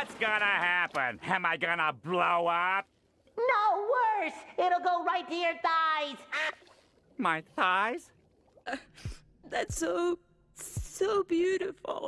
What's gonna happen? Am I gonna blow up? No, worse! It'll go right to your thighs! My thighs? Uh, that's so, so beautiful.